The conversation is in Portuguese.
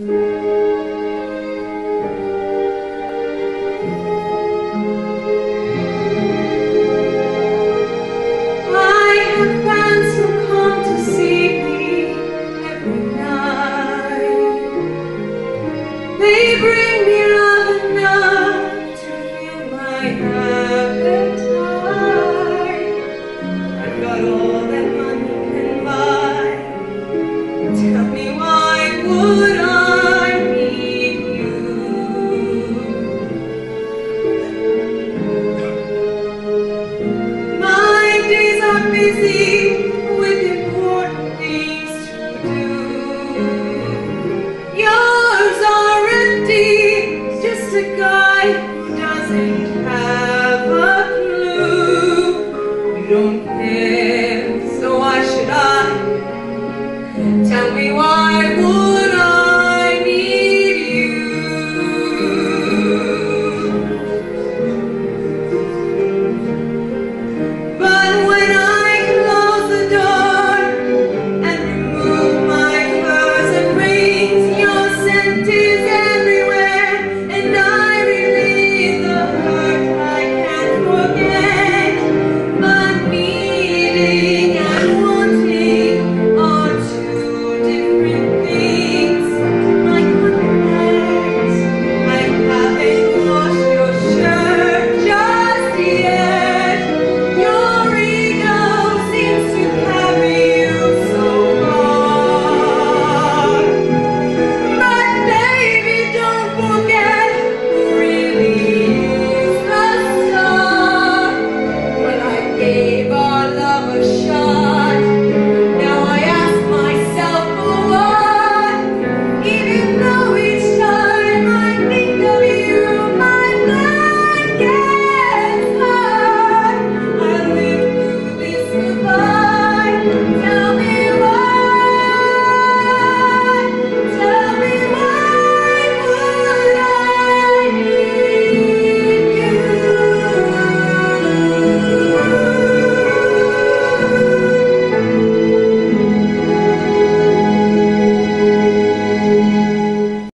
I easy.